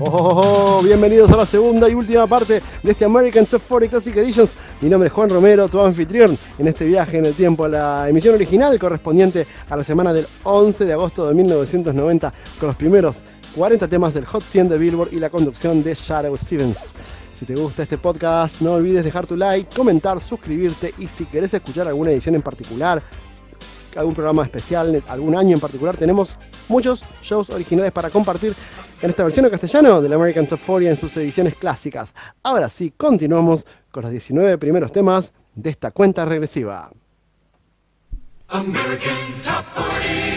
Oh, oh, oh, bienvenidos a la segunda y última parte de este American Top 40 Classic Editions. Mi nombre es Juan Romero, tu anfitrión en este viaje en el tiempo a la emisión original correspondiente a la semana del 11 de agosto de 1990 con los primeros 40 temas del Hot 100 de Billboard y la conducción de Shadow Stevens. Si te gusta este podcast, no olvides dejar tu like, comentar, suscribirte y si querés escuchar alguna edición en particular, algún programa especial, algún año en particular, tenemos muchos shows originales para compartir en esta versión en castellano del American Top 40 en sus ediciones clásicas. Ahora sí, continuamos con los 19 primeros temas de esta cuenta regresiva. American Top 40.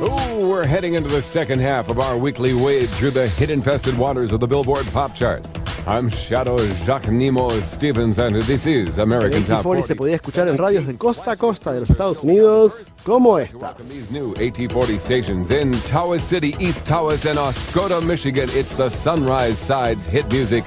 Ooh, we're heading into the second half of our weekly wade through the hit-infested waters of the Billboard Pop Chart. I'm Shadow Jacques Nemo Stevens and this is American Top 40. se podía escuchar en radios de costa a costa de los Estados Unidos como esta. These new AT40 stations in Tawas City, East Tawas and Oscoda, Michigan. It's the Sunrise Sides Hit Music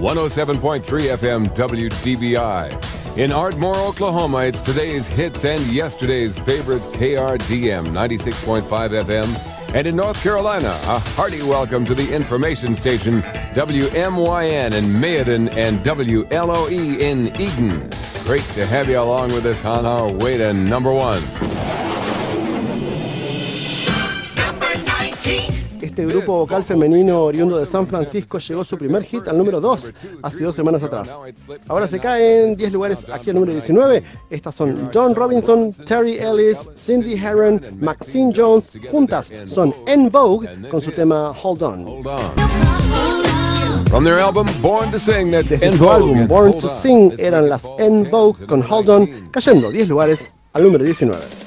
107.3 FM WDBI. In Ardmore, Oklahoma, it's today's hits and yesterday's favorites KRDM 96.5 FM and in North Carolina, a hearty welcome to the information station WMYN in Mayodan and WLOE in Eden. Great to have you along with us on our way to number one. Este grupo vocal femenino oriundo de San Francisco llegó su primer hit al número 2 hace dos semanas atrás. Ahora se caen 10 lugares aquí al número 19. Estas son John Robinson, Terry Ellis, Cindy Herron, Maxine Jones. Juntas son En Vogue con su tema Hold On. From their album Born to Sing, that's Desde su álbum Born to Sing eran las En Vogue con Hold On, cayendo 10 lugares al número 19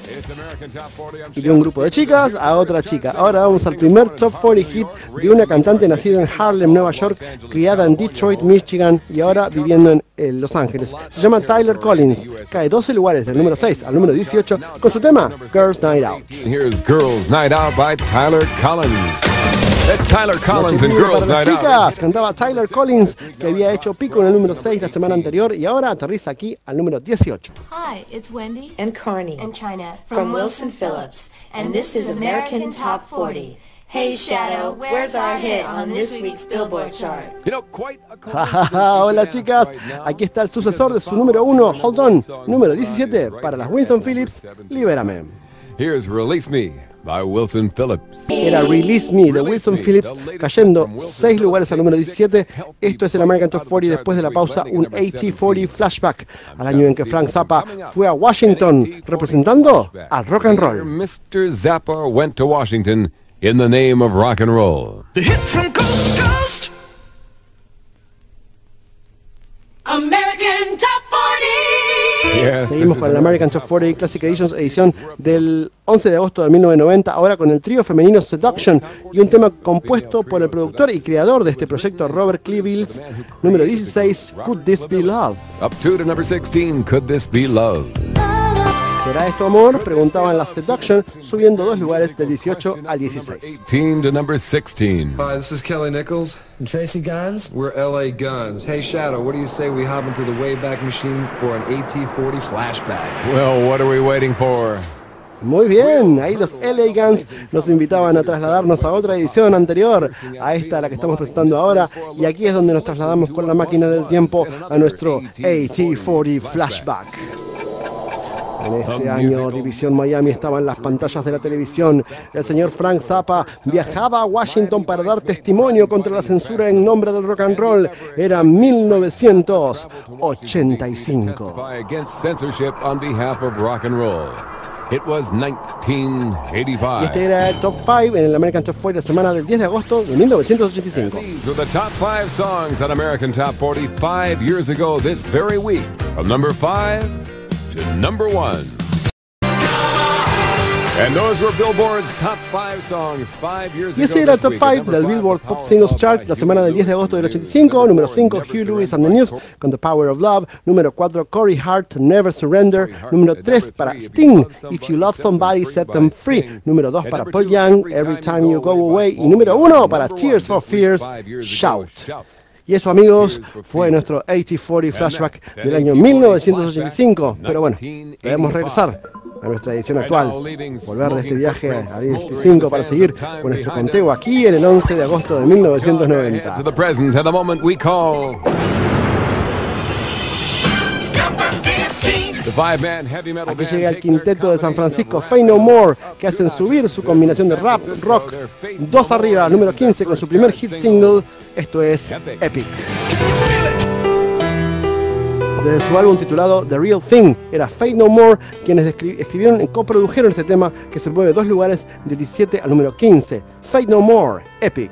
y de un grupo de chicas a otra chica. Ahora vamos al primer top 40 hit de una cantante nacida en Harlem, Nueva York, criada en Detroit, Michigan y ahora viviendo en, Los Ángeles. Se llama Tyler Collins. Cae 12 lugares del número 6 al número 18 con su tema Girls Night Out. Here's Girls Night Out by Tyler Collins. That's Tyler Collins and Girls Night chicas, Cantaba Tyler Collins, que había hecho pico en el número 6 la semana anterior y ahora aterriza aquí al número 18. Hi, it's Wendy and Carney and China from, Wilson Phillips, and this is American Top 40. Hey Shadow, where's our hit on this week's Billboard chart? You know, quite Hola chicas, aquí está el sucesor de su número 1, Hold On, número 17 para las Winston Phillips, Libérame. Here's Release Me by Wilson Phillips. Era Release Me de Wilson Phillips, cayendo 6 lugares al número 17. Esto es el American Top 40 después de la pausa, un AT40 flashback al año en que Frank Zappa fue a Washington representando al rock and roll. Mr. Zappa went to Washington in the name of rock and roll. The hit from coast to coast. American Top 40. Seguimos con el American Top 40 Classic Editions edición del 11 de agosto de 1990, ahora con el trío femenino Seduction y un tema compuesto por el productor y creador de este proyecto Robert Clevilles, número 16, Could This Be Love? Up to, to number 16, Could This Be Love? ¿Será esto amor? Preguntaban la Seduction, subiendo dos lugares del 18 al 16. 18 to number 16. Hi, this is Kelly Nichols. And Tracy Guns. We're LA Guns. Hey, Shadow, what do you say we hop into the Wayback Machine for an AT-40 flashback? Well, what are we waiting for? Muy bien, ahí los LA Guns nos invitaban a trasladarnos a otra edición anterior, a esta la que estamos presentando ahora, y aquí es donde nos trasladamos con la máquina del tiempo a nuestro AT40 Flashback. En este año, División Miami estaba en las pantallas de la televisión. El señor Frank Zappa viajaba a Washington para dar testimonio contra la censura en nombre del rock and roll. Era 1985. It was 1985. Y este era el top 5 en el American Top 40 la semana del 10 de agosto de 1985. these were the top 5 songs on American Top 40 5 years ago this very week. From number 5 to number one. And those were Billboard's top five songs five years y ese era el top 5 del Billboard Pop Singles Chart la semana del 10 de agosto del 85. Número 5, Hugh Lewis and the News con The Power of Love. Número 4, Corey Hart, Never Surrender. Número 3 para Sting, If You Love Somebody, Set Them Free. Número 2 para Paul Young, Every Time You Go Away. Y número 1 para Tears for Fears, Shout. Y eso, amigos, fue nuestro 8040 flashback del año 1985. Pero bueno, debemos regresar a nuestra edición actual. Volver de este viaje al 85 para seguir con nuestro conteo aquí en el 11 de agosto de 1990. Aquí llega el quinteto de San Francisco, Fey No More, que hacen subir su combinación de rap, rock, dos arriba, número 15 con su primer hit single, esto es Epic. Desde su álbum titulado The Real Thing, era Fate No More quienes escribieron y coprodujeron este tema que se mueve dos lugares del 17 al número 15. Fate No More, Epic.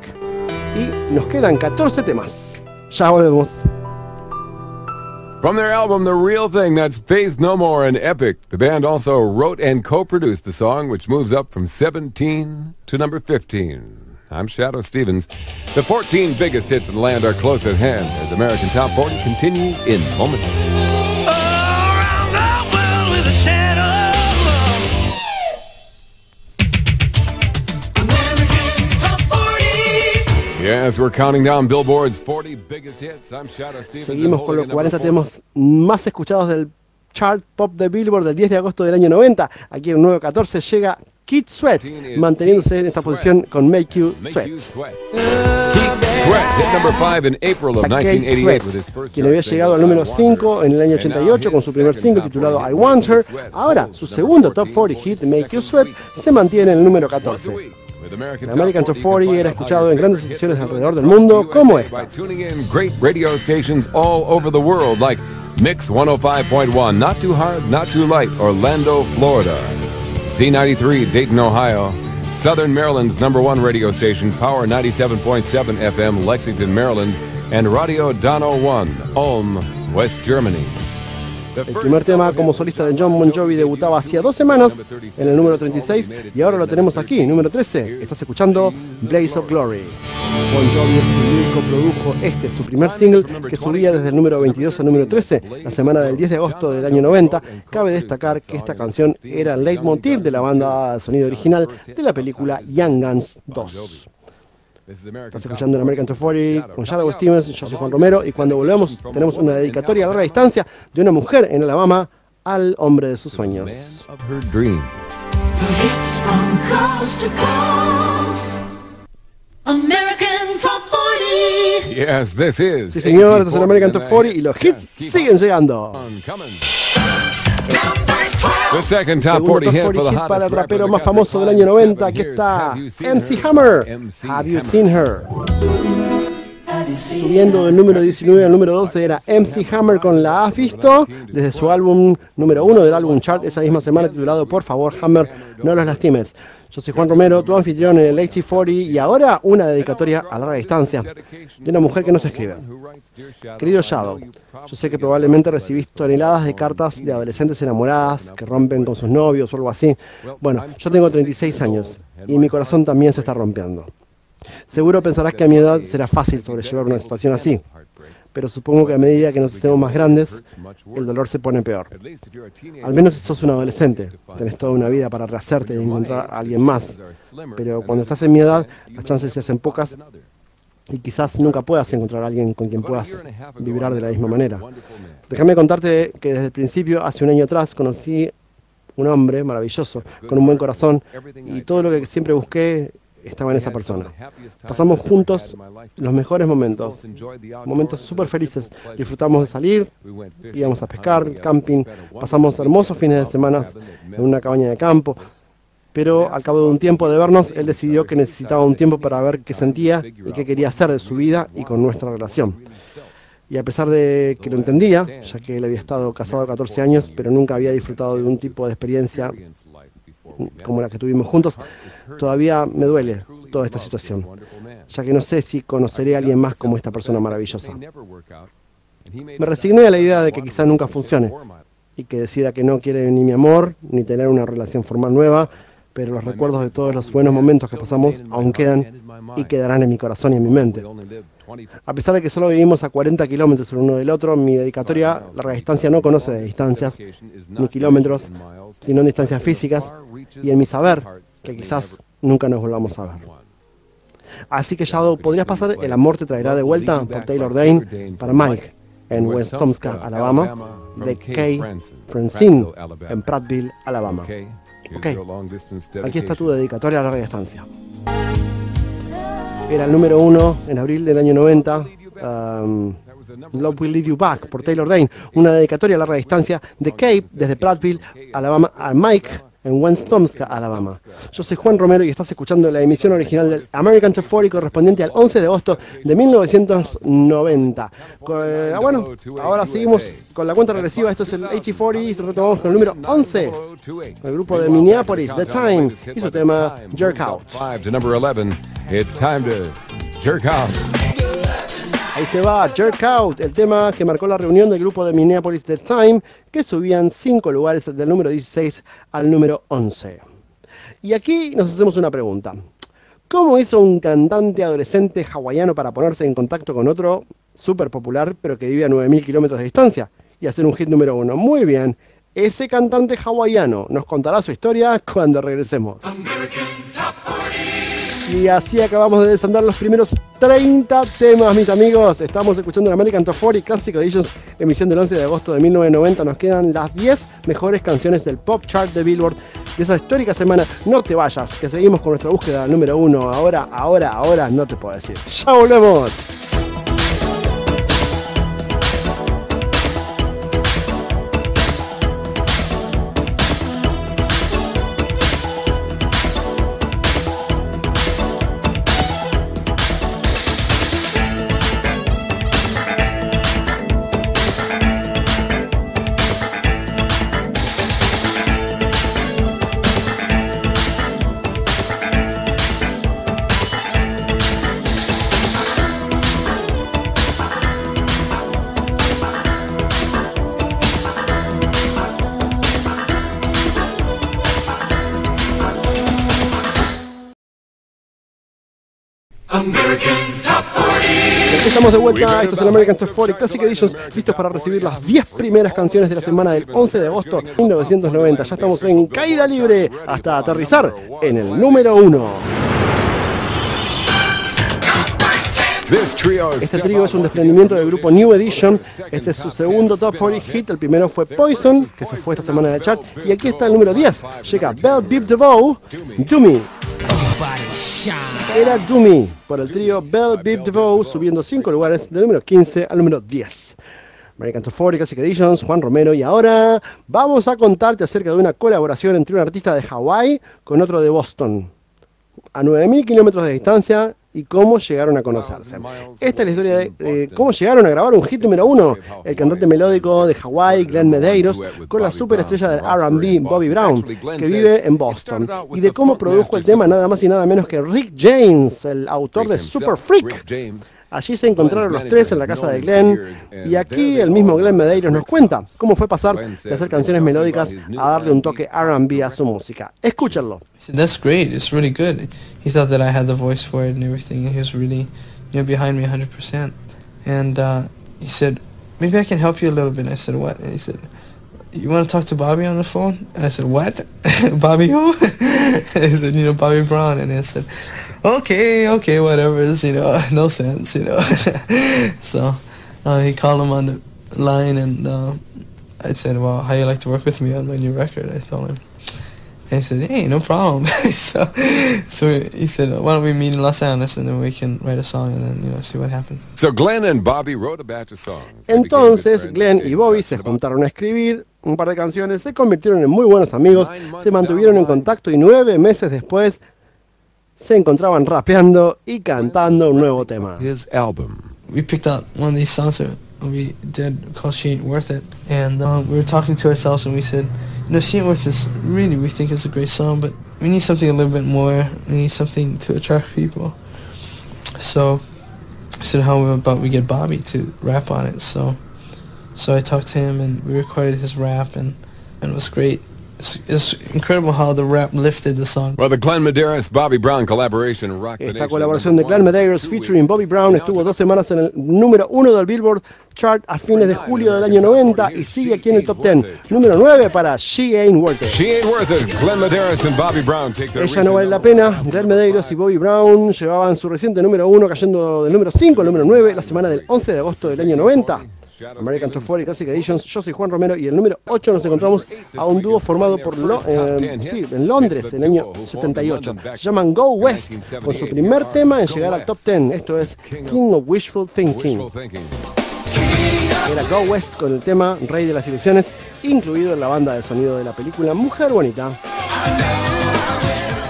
Y nos quedan 14 temas. Ya volvemos. From their album The Real Thing, that's Faith No More and Epic. The band also wrote and co-produced the song, which moves up from 17 to number 15. I'm Shadow Stevens. The 14 biggest hits in the land are close at hand as American Top 40 continues in moments. Seguimos con los 40 temas más escuchados del chart pop de Billboard del 10 de agosto del año 90. Aquí en el nuevo 14 llega Kid Sweat, manteniéndose en esta posición con Make You Sweat. quien había llegado al número 5 en el año 88 con su primer single titulado I Want Her. Ahora, su segundo top 40 hit, Make You Sweat, se mantiene en el número 14. American Top 40 era escuchado en grandes estaciones alrededor del mundo como esta. great radio stations all over the world like Mix 105.1, Not Too Hard, Not Too Light, Orlando, Florida. C93, Dayton, Ohio. Southern Maryland's number one radio station, Power 97.7 FM, Lexington, Maryland. And Radio Dono 1, Ulm, West Germany. El primer tema como solista de John Bon Jovi debutaba hacía dos semanas en el número 36 y ahora lo tenemos aquí, número 13. Estás escuchando Blaze of Glory. Bon Jovi produjo este, su primer single, que subía desde el número 22 al número 13, la semana del 10 de agosto del año 90. Cabe destacar que esta canción era el leitmotiv de la banda sonido original de la película Young Guns 2. Estás escuchando en American Top 40 con Shadow Stevens, yo soy Juan Romero y cuando volvemos tenemos una dedicatoria a larga distancia de una mujer en Alabama al hombre de sus sueños. American Top 40. Yes, this is. Sí, señor, esto es el American Top 40 y los hits siguen llegando. The second top 40 hit for the para el rapero más famoso del año 90. Aquí está MC Hammer. Have you seen her? Subiendo del número 19 al número 12 era MC Hammer con La Has Visto, desde su álbum número 1 del álbum chart esa misma semana titulado Por favor Hammer, no los lastimes. Yo soy Juan Romero, tu anfitrión en el HT40 y ahora una dedicatoria a larga distancia de una mujer que no se escribe. Querido Shadow, yo sé que probablemente recibís toneladas de cartas de adolescentes enamoradas que rompen con sus novios o algo así. Bueno, yo tengo 36 años y mi corazón también se está rompiendo. Seguro pensarás que a mi edad será fácil sobrellevar una situación así. pero supongo que a medida que nos hacemos más grandes, el dolor se pone peor. Al menos si sos un adolescente, tenés toda una vida para rehacerte y encontrar a alguien más. Pero cuando estás en mi edad, las chances se hacen pocas y quizás nunca puedas encontrar a alguien con quien puedas vibrar de la misma manera. Déjame contarte que desde el principio, hace un año atrás, conocí un hombre maravilloso, con un buen corazón, y todo lo que siempre busqué estaba en esa persona. Pasamos juntos los mejores momentos, momentos súper felices. Disfrutamos de salir, íbamos a pescar, camping, pasamos hermosos fines de semana en una cabaña de campo. Pero al cabo de un tiempo de vernos, él decidió que necesitaba un tiempo para ver qué sentía y qué quería hacer de su vida y con nuestra relación. Y a pesar de que lo entendía, ya que él había estado casado 14 años, pero nunca había disfrutado de un tipo de experiencia como la que tuvimos juntos, todavía me duele toda esta situación, ya que no sé si conoceré a alguien más como esta persona maravillosa. Me resigné a la idea de que quizá nunca funcione y que decida que no quiere ni mi amor ni tener una relación formal nueva, pero los recuerdos de todos los buenos momentos que pasamos aún quedan y quedarán en mi corazón y en mi mente. A pesar de que solo vivimos a 40 kilómetros el uno del otro, mi dedicatoria, larga distancia, no conoce de distancias ni kilómetros, sino en distancias físicas y en mi saber, que quizás nunca nos volvamos a ver. Así que Shadow, ¿podrías pasar El amor te traerá de vuelta por Taylor Dane para Mike en West Tomska, Alabama, de Kay Francine en Prattville, Alabama? Ok, aquí está tu dedicatoria a la larga distancia. Era el número uno en abril del año 90. Um, Love Will Lead You Back por Taylor Dane, una dedicatoria a larga distancia de Cape desde Prattville, Alabama, a Mike en Winstomska, Alabama. Yo soy Juan Romero y estás escuchando la emisión original del American 40 correspondiente al 11 de agosto de 1990. Eh, ah, bueno, ahora seguimos con la cuenta regresiva. Esto es el HE40 y retomamos con el número 11. El grupo de Minneapolis, The Time, y su tema Jerk Out. Jerk Out. Ahí se va Jerk Out, el tema que marcó la reunión del grupo de Minneapolis The Time, que subían 5 lugares del número 16 al número 11. Y aquí nos hacemos una pregunta. ¿Cómo hizo un cantante adolescente hawaiano para ponerse en contacto con otro súper popular, pero que vive a 9.000 kilómetros de distancia y hacer un hit número 1? Muy bien, ese cantante hawaiano nos contará su historia cuando regresemos. Y así acabamos de desandar los primeros 30 temas, mis amigos. Estamos escuchando la American Top 40 Classic Editions, emisión del 11 de agosto de 1990. Nos quedan las 10 mejores canciones del pop chart de Billboard de esa histórica semana. No te vayas, que seguimos con nuestra búsqueda número uno. Ahora, ahora, ahora, no te puedo decir. ¡Ya volvemos! Estamos de vuelta, esto es el American Top 40 Classic Editions, listos para recibir las 10 primeras canciones de la semana del 11 de agosto de 1990. Ya estamos en caída libre hasta aterrizar en el número 1. Este trío es un desprendimiento del grupo New Edition. Este es su segundo Top 40 hit. El primero fue Poison, que se fue esta semana de chat. Y aquí está el número 10. Llega Bell Beep DeVoe, Do Me. Era Doomy por el trío Bell Beep DeVoe subiendo 5 lugares del número 15 al número 10. American 40 Classic Editions, Juan Romero y ahora vamos a contarte acerca de una colaboración entre un artista de Hawái con otro de Boston. A 9.000 kilómetros de distancia y cómo llegaron a conocerse. Esta es la historia de, cómo llegaron a grabar un hit número uno, el cantante melódico de Hawaii, Glenn Medeiros, con la superestrella del RB, Bobby Brown, que vive en Boston, y de cómo produjo el tema nada más y nada menos que Rick James, el autor de Super Freak. Allí se encontraron los tres en la casa de Glenn y aquí el mismo Glenn Medeiros nos cuenta cómo fue pasar de hacer canciones melódicas a darle un toque R&B a su música. Escúchenlo. That's great. It's really good. He thought that I had the voice for it and everything. He was really, you know, behind me 100%. And uh, he said, maybe I can help you a little bit. I said, what? And he said, you want to talk to Bobby on the phone? And I said, what? Bobby who? he said, you know, Bobby Brown. And I said, okay, okay, whatever. It's, you know, no sense, you know. so uh, he called him on the line and uh, I said, well, how you like to work with me on my new record? I told him. And he said, hey, no problem. so, so he said, why don't we meet in Los Angeles and then we can write a song and then, you know, see what happens. So Glenn and Bobby wrote a batch of songs. Entonces, Glenn y Bobby se juntaron a escribir un par de canciones, se convirtieron en muy buenos amigos, se mantuvieron en contacto y nueve meses después se encontraban rapeando y cantando un nuevo tema. His album. We picked out one of these songs that we did called She Ain't Worth It. And um, we were talking to ourselves and we said, you know, She Ain't Worth It really, we think it's a great song, but we need something a little bit more. We need something to attract people. So said, how about we get Bobby to rap on it? So so I talked to him and we recorded his rap and, and it was great. It's, it's incredible how the rap lifted the song. Well, the Glenn Medeiros Bobby Brown collaboration rocked the Esta colaboración de Glenn Medeiros featuring. Bobby Brown estuvo dos semanas en el número uno del Billboard Chart a fines de julio del año 90 y sigue aquí en el top 10. Número 9 para She Ain't Worth It. She ain't worth it. Glenn Medeiros and Bobby Brown take their Ella no vale la pena. Glenn Medeiros y Bobby Brown llevaban su reciente número 1 cayendo del número 5 al número 9 la semana del 11 de agosto del año 90. American Top 40 Classic Editions, yo soy Juan Romero y el número 8 nos encontramos a un dúo formado por Lo- eh, sí, en Londres en el año 78. Se llaman Go West con su primer tema en llegar al top 10. Esto es King of Wishful Thinking. Wishful thinking. Era Go West con el tema Rey de las Ilusiones, incluido en la banda de sonido de la película Mujer Bonita.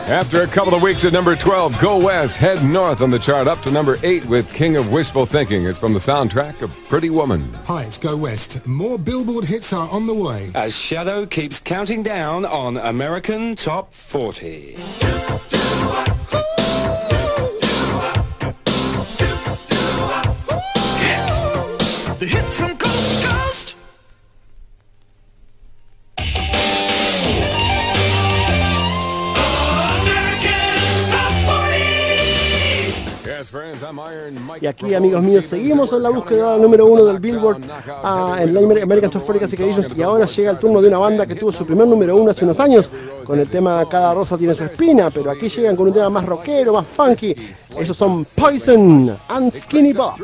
After a couple of weeks at number 12, Go West head north on the chart up to number 8 with King of Wishful Thinking. It's from the soundtrack of Pretty Woman. Hi, it's Go West. More Billboard hits are on the way. As Shadow keeps counting down on American Top 40. Y aquí, amigos míos, seguimos en la búsqueda número uno del Billboard ah, en la Amer- American Top 40 Classic Editions y ahora llega el turno de una banda que tuvo su primer número uno hace unos años con el tema Cada rosa tiene su espina, pero aquí llegan con un tema más rockero, más funky. Esos son Poison and Skinny Bob.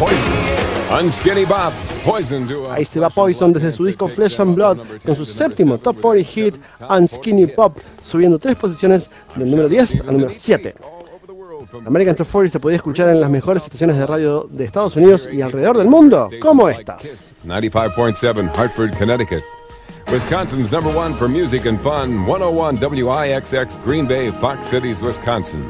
Three to number 7 this week. Unskinny Bop. Poison. Unskinny Bop. Poison to a- Ahí se va Poison desde su disco Flesh and Blood con su séptimo Top 40 hit Unskinny Pop, subiendo tres posiciones del número 10 al número 7. All over the world from American Top 40 se podía escuchar en las mejores estaciones de radio de Estados Unidos y alrededor del mundo, como estas. 95.7 Hartford, Connecticut. Wisconsin's number one for music and fun, 101 WIXX Green Bay, Fox Cities, Wisconsin.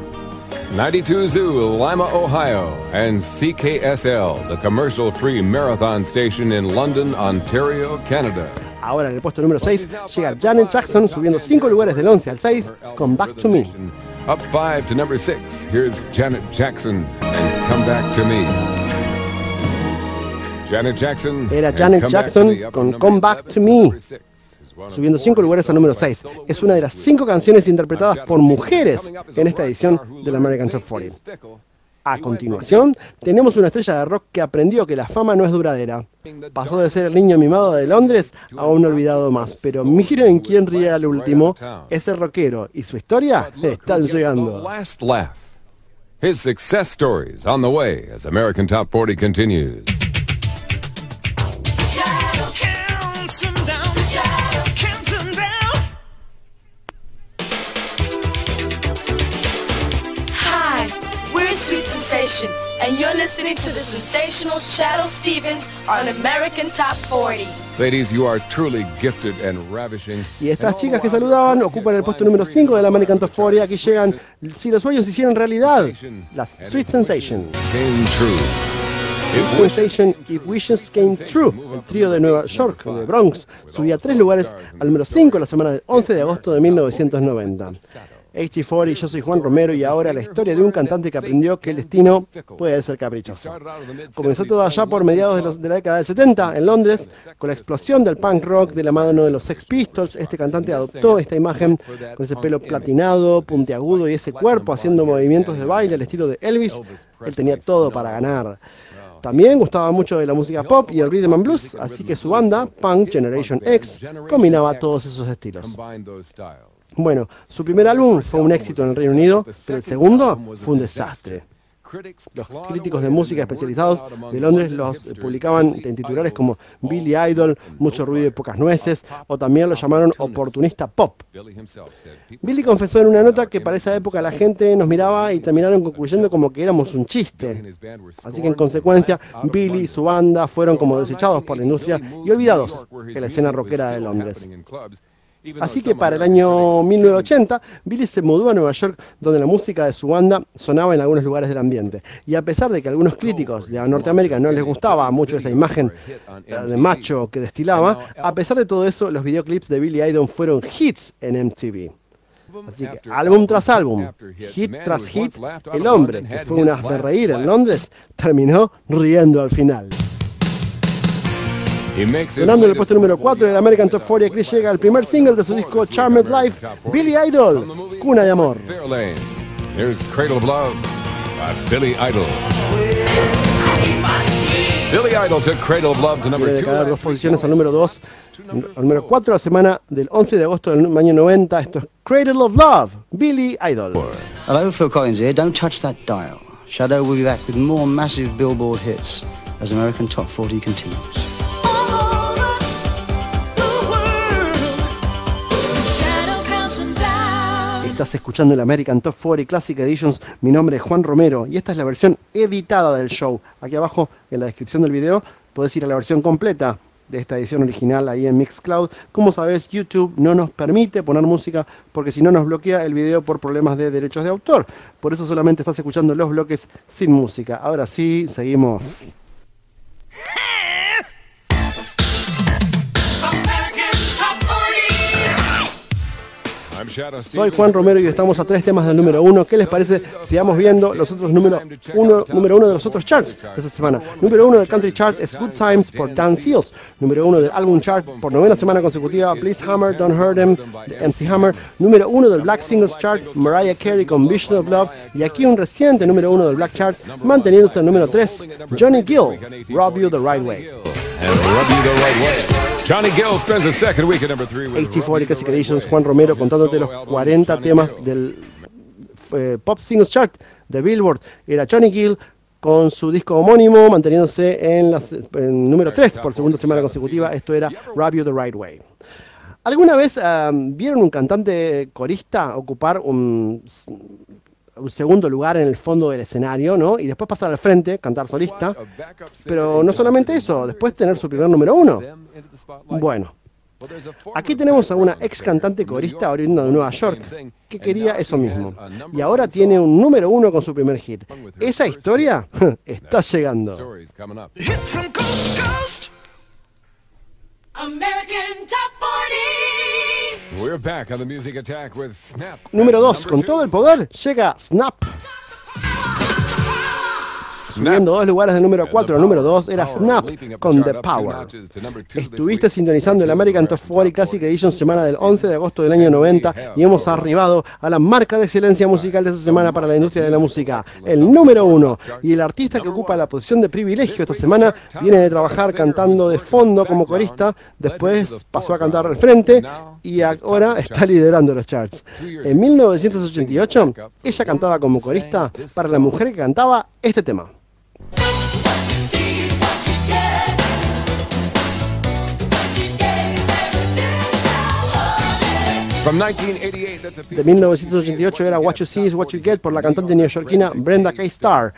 92 Zoo, Lima, Ohio, and CKSL, the commercial-free marathon station in London, Ontario, Canada. Ahora en el puesto número 6 llega Janet Jackson subiendo 5 lugares del 11 al 6 con Back to Me. Up five to number six. Here's Janet Jackson and Come Back to Me. Janet Jackson. Era Janet Jackson con Come Back to Me. Subiendo 5 lugares al número 6. Es una de las 5 canciones interpretadas por mujeres en esta edición del American Top 40. A continuación, tenemos una estrella de rock que aprendió que la fama no es duradera. Pasó de ser el niño mimado de Londres a un olvidado más. Pero miren quién ríe al último. Ese rockero y su historia están llegando. last laugh. His success stories on the way as American Top 40 continues. Sensation, and you're listening to the sensational Shadow Stevens on American Top 40. Ladies, you are truly gifted and ravishing. Y estas chicas que saludaban ocupan el puesto número 5 de la American Top 40. Aquí llegan Si los sueños se hicieron realidad. Las Sweet Sensation. Came true. Sweet Sensation If Wishes Came True. El trío de Nueva York, de Bronx, subía tres lugares al número 5 la semana del 11 de agosto de 1990. HT40, yo soy Juan Romero y ahora la historia de un cantante que aprendió que el destino puede ser caprichoso. Comenzó todo allá por mediados de, de la década del 70 en Londres, con la explosión del punk rock de la mano de los Sex Pistols. Este cantante adoptó esta imagen con ese pelo platinado, puntiagudo y ese cuerpo haciendo movimientos de baile al estilo de Elvis. Él tenía todo para ganar. También gustaba mucho de la música pop y el rhythm and blues, así que su banda, Punk Generation X, combinaba todos esos estilos. Bueno, su primer álbum fue un éxito en el Reino Unido, pero el segundo fue un desastre. Los críticos de música especializados de Londres los publicaban en titulares como Billy Idol, mucho ruido y pocas nueces, o también lo llamaron oportunista pop. Billy himself said, "People Billy confesó en una nota que para esa época la gente nos miraba y terminaron concluyendo como que éramos un chiste. Así que en consecuencia, Billy y su banda fueron como desechados por la industria y olvidados de la escena rockera de Londres. Así que para el año 1980, Billy se mudó a Nueva York, donde la música de su banda sonaba en algunos lugares del ambiente. Y a pesar de que a algunos críticos de Norteamérica no les gustaba mucho esa imagen de macho que destilaba, a pesar de todo eso, los videoclips de Billy Idol fueron hits en MTV. Así que álbum tras álbum, hit tras hit, el hombre que fue un reír en Londres terminó riendo al final. He makes his Sonando en el latest puesto número 4 del American Top 40, Chris llega al primer single de su disco Charmed Life, Billy Idol, Cuna de Amor. Here's Cradle of Love by Billy Idol. Billy Idol took Cradle of Love to number de two. caer dos posiciones al número 2, al número 4 la semana del 11 de agosto del año 90. Esto es Cradle of Love, Billy Idol. Hello, Phil Collins here. Don't touch that dial. Shadow will be back with more massive Billboard hits as American Top 40 continues. Estás escuchando el American Top 40 Classic Editions. Mi nombre es Juan Romero y esta es la versión editada del show. Aquí abajo en la descripción del video podés ir a la versión completa de esta edición original ahí en Mixcloud. Como sabes, YouTube no nos permite poner música porque si no nos bloquea el video por problemas de derechos de autor. Por eso solamente estás escuchando los bloques sin música. Ahora sí, seguimos. Soy. Juan Romero y estamos a tres temas del número uno. ¿Qué les parece si vamos viendo los otros número uno, número uno de los otros charts de esta semana? Número uno del Country Chart es Good Times por Dan Seals. Número uno del Album Chart por novena semana consecutiva Please Hammer, Don't Hurt Him de MC Hammer. Número uno del Black Singles Chart Mariah Carey con Vision of Love. Y aquí un reciente número uno del Black Chart manteniéndose el número tres Johnny Gill, Rob You the Right Way. Johnny Gill spends the second week at number three with HT40 Classic Editions, Juan Romero contándote los 40 temas del eh, Pop Singles Chart de Billboard. Era Johnny Gill con su disco homónimo, manteniéndose en la se- en número 3 por segunda semana consecutiva. Esto era Rub You the Right Way. ¿Alguna vez vieron un cantante corista ocupar un, un segundo lugar en el fondo del escenario, ¿no? Y después pasar al frente, cantar solista. Pero no solamente eso, después tener su primer número uno. Bueno, aquí tenemos a una ex cantante corista oriunda de Nueva York que quería eso mismo. Y ahora tiene un número uno con su primer hit. Esa historia está llegando. stories coming up. Hits from coast to coast. American Top 40. We're back on the music attack with Snap. Número at 2, number con todo el poder, llega Snap. Subiendo dos lugares del número 4 al número 2 era Snap con The Power. Estuviste sintonizando el American Top 40 Classic Edition semana del 11 de agosto del año 90 y hemos arribado a la marca de excelencia musical de esa semana para la industria de la música, el número 1. Y el artista que ocupa la posición de privilegio esta semana viene de trabajar cantando de fondo como corista, después pasó a cantar al frente y ahora está liderando los charts. En 1988, ella cantaba como corista para la mujer que cantaba este tema. From de 1988 era What You See is What You Get por la cantante neoyorquina Brenda K. Starr.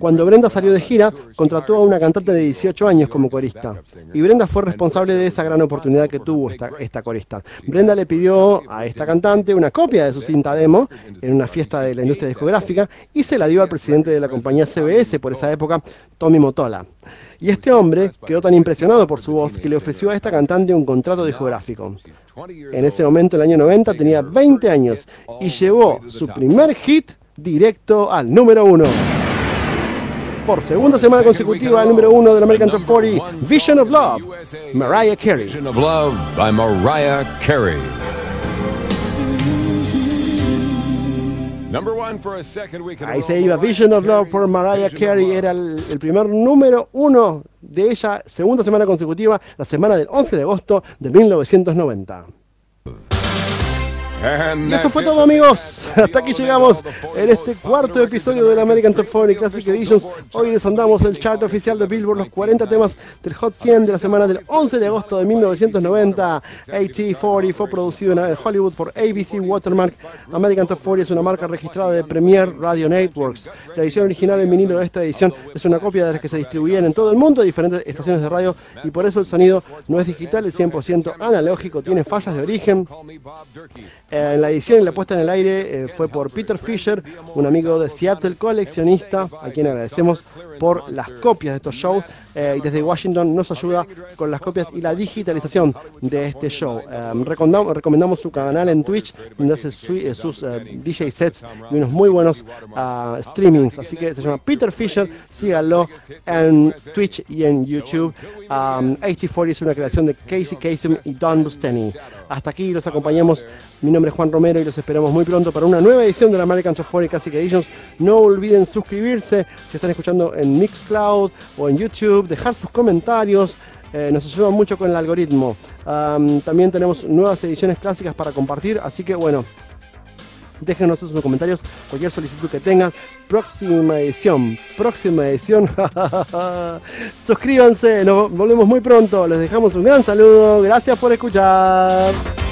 Cuando Brenda salió de gira, contrató a una cantante de 18 años como corista. Y Brenda fue responsable de esa gran oportunidad que tuvo esta, esta corista. Brenda le pidió a esta cantante una copia de su cinta demo en una fiesta de la industria discográfica y se la dio al presidente de la compañía CBS por esa época, Tommy Motola. Y este hombre quedó tan impresionado por su voz que le ofreció a esta cantante un contrato discográfico. En ese momento, el año 90, tenía 20 años y llevó su primer hit directo al número uno. Por segunda semana consecutiva, el número uno del American Top 40, Vision of Love, Mariah Carey. Ahí se iba. Vision of Love por Mariah Carey, era el, el primer número uno de ella, segunda semana consecutiva, la semana del 11 de agosto de 1990. Y eso fue todo amigos. Hasta aquí llegamos en este cuarto episodio del American Top 40 Classic Editions. Hoy desandamos el chart oficial de Billboard, los 40 temas del Hot 100 de la semana del 11 de agosto de 1990. AT40 fue producido en Hollywood por ABC Watermark. American Top 40 es una marca registrada de Premier Radio Networks. La edición original en vinilo de esta edición es una copia de las que se distribuían en todo el mundo, diferentes estaciones de radio, y por eso el sonido no es digital, es 100% analógico, tiene fallas de origen. Eh, en la edición y la puesta en el aire eh, fue por Peter Fisher, un amigo de Seattle coleccionista, a quien agradecemos por las copias de estos shows. eh, y desde Washington nos ayuda con las copias y la digitalización de este show. Em, recomendamos, recomendamos su canal en Twitch, donde hace eh, sus DJ sets y unos muy buenos ah, streamings. Así que se llama Peter Fisher, síganlo en Twitch y en YouTube. Um, 8040 es una creación de Casey Kasem y Don Busteni. Hasta aquí los acompañamos. Mi nombre es Juan Romero y los esperamos muy pronto para una nueva edición de la American 40 Classic Editions. No olviden suscribirse si están escuchando en Mixcloud o en YouTube, dejar sus comentarios. Eh, nos ayuda mucho con el algoritmo. También tenemos nuevas ediciones clásicas para compartir, así que bueno, déjenos sus comentarios, cualquier solicitud que tengan. Próxima edición, próxima edición. Suscríbanse, nos volvemos muy pronto. Les dejamos un gran saludo. Gracias por escuchar.